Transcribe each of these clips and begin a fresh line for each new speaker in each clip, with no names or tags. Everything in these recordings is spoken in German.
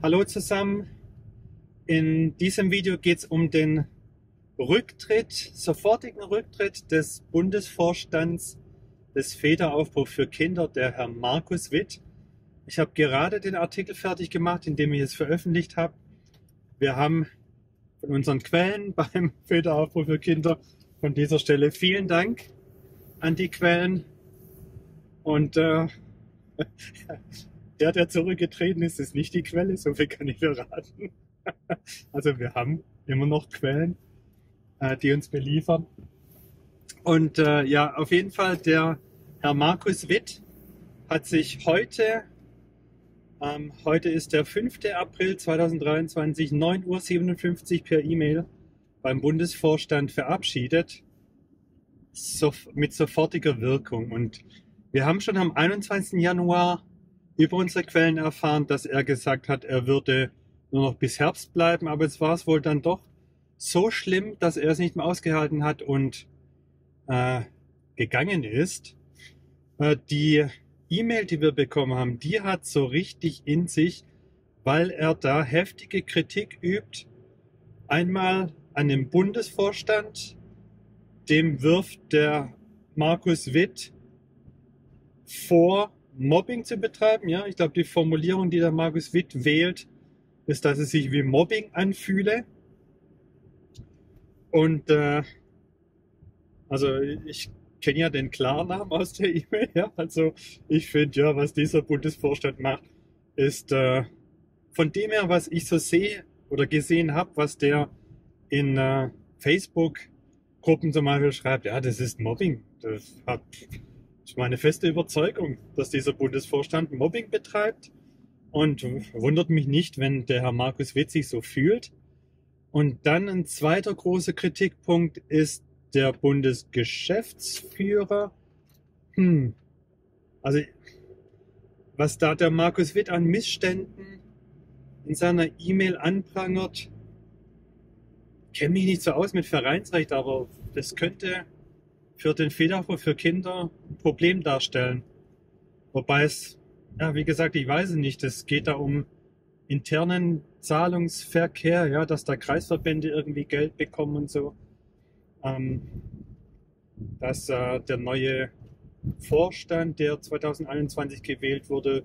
Hallo zusammen. In diesem Video geht es um den Rücktritt, sofortigen Rücktritt des Bundesvorstands des Federaufbruch für Kinder, der Herr Markus Witt. Ich habe gerade den Artikel fertig gemacht, in dem ich es veröffentlicht habe. Wir haben von unseren Quellen beim Federaufbruch für Kinder von dieser Stelle vielen Dank an die Quellen. Und äh, der, der zurückgetreten ist, ist nicht die Quelle, so viel kann ich verraten. also wir haben immer noch Quellen, äh, die uns beliefern. Und äh, ja, auf jeden Fall, der Herr Markus Witt hat sich heute, ähm, heute ist der 5. April 2023, 9.57 Uhr per E-Mail beim Bundesvorstand verabschiedet, so, mit sofortiger Wirkung. Und wir haben schon am 21. Januar über unsere Quellen erfahren, dass er gesagt hat, er würde nur noch bis Herbst bleiben, aber es war es wohl dann doch so schlimm, dass er es nicht mehr ausgehalten hat und äh, gegangen ist. Äh, die E-Mail, die wir bekommen haben, die hat so richtig in sich, weil er da heftige Kritik übt. Einmal an dem Bundesvorstand, dem wirft der Markus Witt vor, Mobbing zu betreiben. Ja, ich glaube, die Formulierung, die der Markus Witt wählt, ist, dass es sich wie Mobbing anfühle. Und äh, also ich kenne ja den Klarnamen aus der E-Mail. Ja? Also ich finde ja, was dieser Bundesvorstand macht, ist äh, von dem her, was ich so sehe oder gesehen habe, was der in äh, Facebook-Gruppen zum Beispiel schreibt, ja, das ist Mobbing. Das hat ist meine feste Überzeugung, dass dieser Bundesvorstand Mobbing betreibt und wundert mich nicht, wenn der Herr Markus Witt sich so fühlt. Und dann ein zweiter großer Kritikpunkt ist der Bundesgeschäftsführer. Hm. Also, was da der Markus Witt an Missständen in seiner E-Mail anprangert, kenne mich nicht so aus mit Vereinsrecht, aber das könnte für den Federhof für Kinder ein Problem darstellen. Wobei es, ja, wie gesagt, ich weiß es nicht. Es geht da um internen Zahlungsverkehr, ja, dass da Kreisverbände irgendwie Geld bekommen und so. Ähm, dass äh, der neue Vorstand, der 2021 gewählt wurde,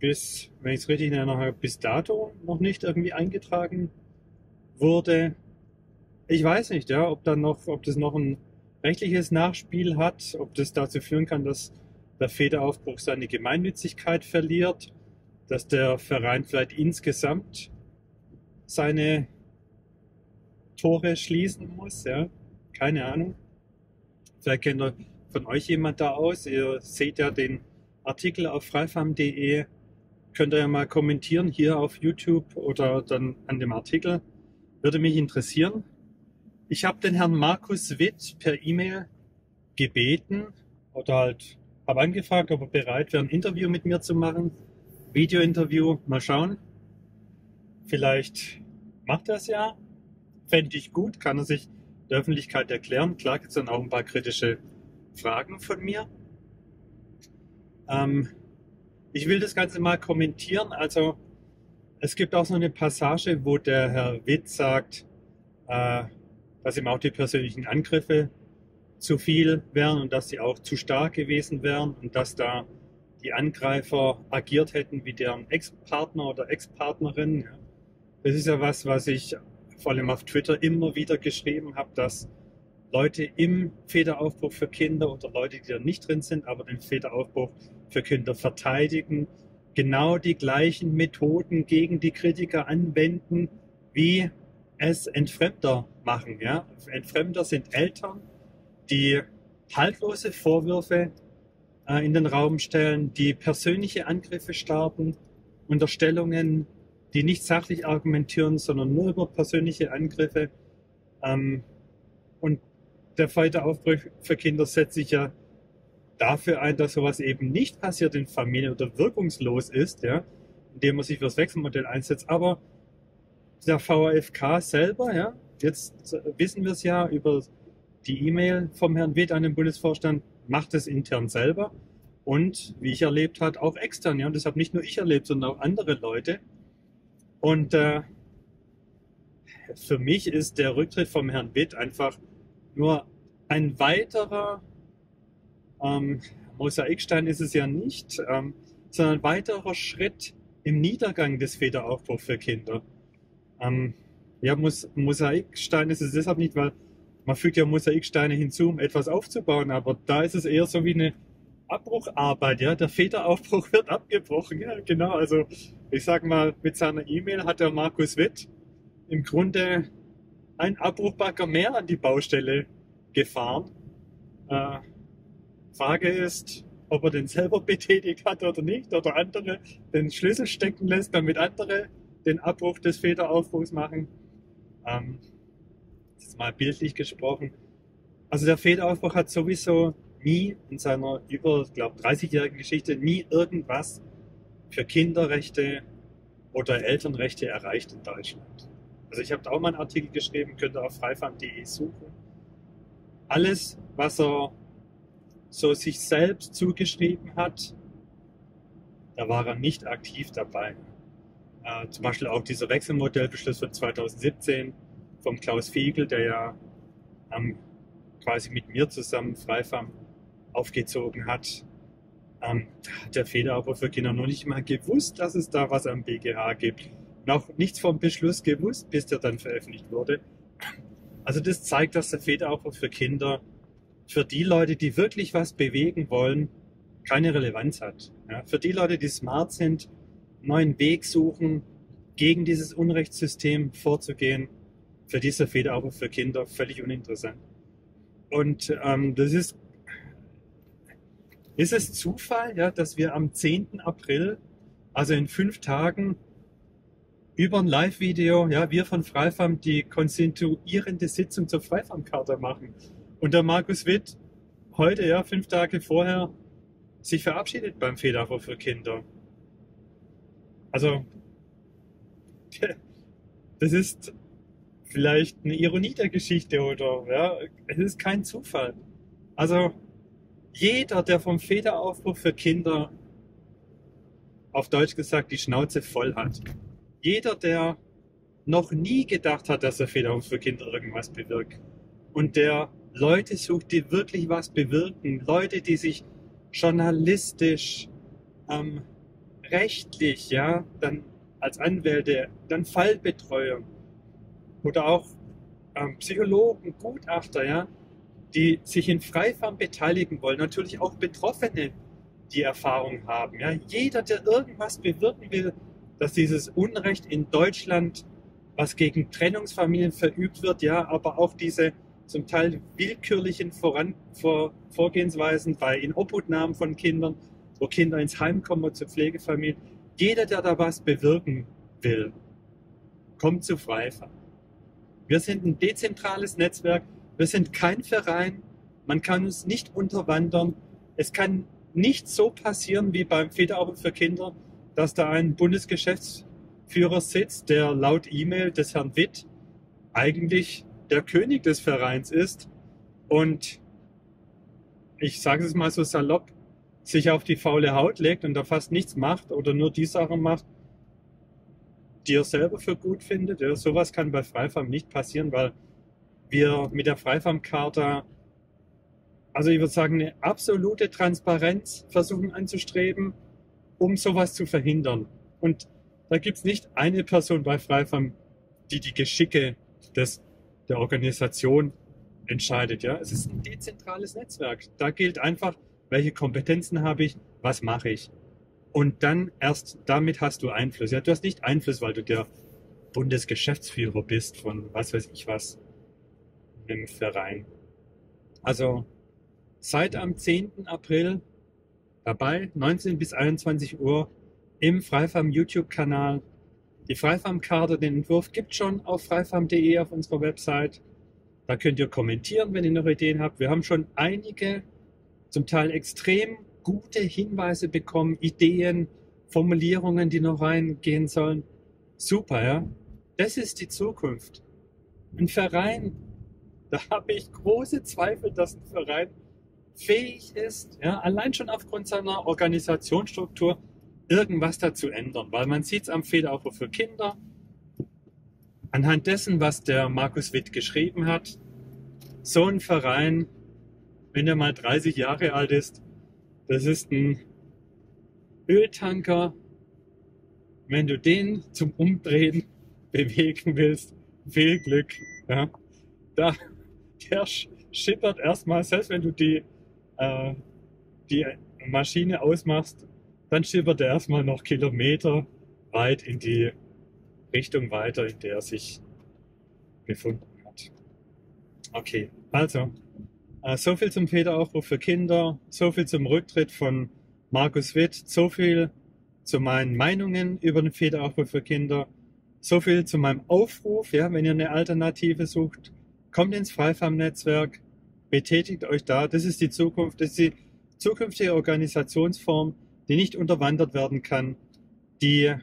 bis, wenn ich es richtig erinnere, bis dato noch nicht irgendwie eingetragen wurde. Ich weiß nicht, ja, ob dann noch, ob das noch ein rechtliches Nachspiel hat, ob das dazu führen kann, dass der Federaufbruch seine Gemeinnützigkeit verliert, dass der Verein vielleicht insgesamt seine Tore schließen muss, ja, keine Ahnung. Vielleicht kennt ihr von euch jemand da aus. Ihr seht ja den Artikel auf freifam.de. Könnt ihr ja mal kommentieren hier auf YouTube oder dann an dem Artikel. Würde mich interessieren. Ich habe den Herrn Markus Witt per E-Mail gebeten oder halt habe angefragt, ob er bereit wäre, ein Interview mit mir zu machen. Video-Interview, mal schauen. Vielleicht macht er es ja. Fände ich gut, kann er sich der Öffentlichkeit erklären. Klar gibt es dann auch ein paar kritische Fragen von mir. Ähm, ich will das Ganze mal kommentieren. Also es gibt auch so eine Passage, wo der Herr Witt sagt, äh, dass ihm auch die persönlichen Angriffe zu viel wären und dass sie auch zu stark gewesen wären und dass da die Angreifer agiert hätten wie deren Ex-Partner oder Ex-Partnerin. Das ist ja was, was ich vor allem auf Twitter immer wieder geschrieben habe, dass Leute im Federaufbruch für Kinder oder Leute, die da nicht drin sind, aber den Federaufbruch für Kinder verteidigen, genau die gleichen Methoden gegen die Kritiker anwenden, wie es Entfremder machen. Ja? Entfremder sind Eltern, die haltlose Vorwürfe äh, in den Raum stellen, die persönliche Angriffe starten, Unterstellungen, die nicht sachlich argumentieren, sondern nur über persönliche Angriffe. Ähm, und der Fighter Aufbruch für Kinder setzt sich ja dafür ein, dass sowas eben nicht passiert in Familien oder wirkungslos ist, ja, indem man sich fürs Wechselmodell einsetzt. Aber der VfK selber, ja, jetzt wissen wir es ja über die E-Mail vom Herrn Witt an den Bundesvorstand, macht es intern selber und wie ich erlebt hat, auch extern. Ja, und das habe nicht nur ich erlebt, sondern auch andere Leute. Und äh, für mich ist der Rücktritt vom Herrn Witt einfach nur ein weiterer ähm, Mosaikstein ist es ja nicht, ähm, sondern ein weiterer Schritt im Niedergang des Federaufbruchs für Kinder. Ähm, ja, Mosaikstein ist es deshalb nicht, weil man fügt ja Mosaiksteine hinzu, um etwas aufzubauen, aber da ist es eher so wie eine Abbrucharbeit, ja. Der Federaufbruch wird abgebrochen, ja, genau. Also, ich sag mal, mit seiner E-Mail hat der Markus Witt im Grunde ein Abbruchbagger mehr an die Baustelle gefahren. Äh, Frage ist, ob er den selber betätigt hat oder nicht, oder andere den Schlüssel stecken lässt, damit andere den Abbruch des Federaufbruchs machen. Ähm, das ist mal bildlich gesprochen. Also der Federaufbruch hat sowieso nie in seiner über, glaube 30-jährigen Geschichte nie irgendwas für Kinderrechte oder Elternrechte erreicht in Deutschland. Also ich habe da auch mal einen Artikel geschrieben, könnt ihr auf freifam.de suchen. Alles, was er so sich selbst zugeschrieben hat, da war er nicht aktiv dabei. Äh, zum Beispiel auch dieser Wechselmodellbeschluss von 2017 vom Klaus Fiegel, der ja ähm, quasi mit mir zusammen Freifam aufgezogen hat. Ähm, da hat der Feder aber für Kinder noch nicht mal gewusst, dass es da was am BGH gibt. Noch nichts vom Beschluss gewusst, bis der dann veröffentlicht wurde. Also das zeigt, dass der Feder auch für Kinder für die Leute, die wirklich was bewegen wollen, keine Relevanz hat. Ja, für die Leute, die smart sind, neuen Weg suchen, gegen dieses Unrechtssystem vorzugehen, für diese Feder aber für Kinder völlig uninteressant. Und ähm, das ist, ist es Zufall, ja, dass wir am 10. April, also in fünf Tagen, über ein Live-Video, ja, wir von Freifam die konstituierende Sitzung zur Freifam-Karte machen. Und der Markus Witt heute, ja, fünf Tage vorher, sich verabschiedet beim Federhof für Kinder. Also, das ist vielleicht eine Ironie der Geschichte oder, ja, es ist kein Zufall. Also, jeder, der vom Federaufbruch für Kinder auf Deutsch gesagt die Schnauze voll hat. Jeder, der noch nie gedacht hat, dass der Federaufbruch für Kinder irgendwas bewirkt und der Leute sucht, die wirklich was bewirken. Leute, die sich journalistisch, ähm, rechtlich, ja, dann als Anwälte, dann Fallbetreuung oder auch ähm, Psychologen, Gutachter, ja, die sich in Freifahren beteiligen wollen. Natürlich auch Betroffene, die Erfahrung haben. Ja. Jeder, der irgendwas bewirken will, dass dieses Unrecht in Deutschland, was gegen Trennungsfamilien verübt wird, ja, aber auch diese zum Teil willkürlichen Voran Vor Vorgehensweisen bei Inobhutnahmen von Kindern, wo Kinder ins Heim kommen zur Pflegefamilie. Jeder, der da was bewirken will, kommt zu Freifahrt. Wir sind ein dezentrales Netzwerk. Wir sind kein Verein. Man kann uns nicht unterwandern. Es kann nicht so passieren wie beim Federarbeit für Kinder, dass da ein Bundesgeschäftsführer sitzt, der laut E-Mail des Herrn Witt eigentlich der König des Vereins ist und ich sage es mal so salopp, sich auf die faule Haut legt und da fast nichts macht oder nur die Sachen macht, die er selber für gut findet. Ja, sowas kann bei Freifarm nicht passieren, weil wir mit der Freifarm-Charta, also ich würde sagen, eine absolute Transparenz versuchen anzustreben, um sowas zu verhindern. Und da gibt es nicht eine Person bei Freifarm, die die Geschicke des der Organisation entscheidet. Ja, es ist ein dezentrales Netzwerk. Da gilt einfach, welche Kompetenzen habe ich, was mache ich. Und dann erst damit hast du Einfluss. Ja, du hast nicht Einfluss, weil du der Bundesgeschäftsführer bist von was weiß ich was im Verein. Also seit am 10. April dabei, 19 bis 21 Uhr im Freifarm YouTube-Kanal die Freifarm-Karte, den Entwurf gibt schon auf freifarm.de auf unserer Website. Da könnt ihr kommentieren, wenn ihr noch Ideen habt. Wir haben schon einige, zum Teil extrem gute Hinweise bekommen, Ideen, Formulierungen, die noch reingehen sollen. Super, ja. Das ist die Zukunft. Ein Verein, da habe ich große Zweifel, dass ein Verein fähig ist, ja, allein schon aufgrund seiner Organisationsstruktur irgendwas dazu ändern, weil man sieht es am Federaufbau für Kinder, anhand dessen, was der Markus Witt geschrieben hat, so ein Verein, wenn er mal 30 Jahre alt ist, das ist ein Öltanker. Wenn du den zum Umdrehen bewegen willst, viel Glück. Ja. Da, der schippert erstmal, selbst wenn du die, äh, die Maschine ausmachst, dann schippert er erstmal noch Kilometer weit in die Richtung weiter, in der er sich befunden hat. Okay, also, so viel zum Federaufruf für Kinder, so viel zum Rücktritt von Markus Witt, so viel zu meinen Meinungen über den Federaufruf für Kinder, so viel zu meinem Aufruf, ja, wenn ihr eine Alternative sucht, kommt ins Freifarm-Netzwerk, betätigt euch da, das ist die Zukunft, das ist die zukünftige Organisationsform, die nicht unterwandert werden kann, die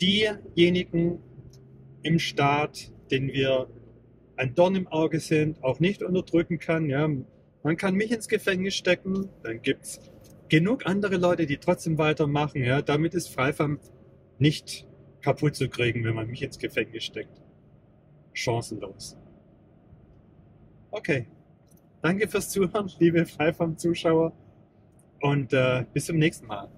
diejenigen im Staat, denen wir ein Dorn im Auge sind, auch nicht unterdrücken kann. Ja, man kann mich ins Gefängnis stecken, dann gibt es genug andere Leute, die trotzdem weitermachen. Ja, damit ist Freifam nicht kaputt zu kriegen, wenn man mich ins Gefängnis steckt. Chancenlos. Okay. Danke fürs Zuhören, liebe Freifam-Zuschauer. Und äh, bis zum nächsten Mal.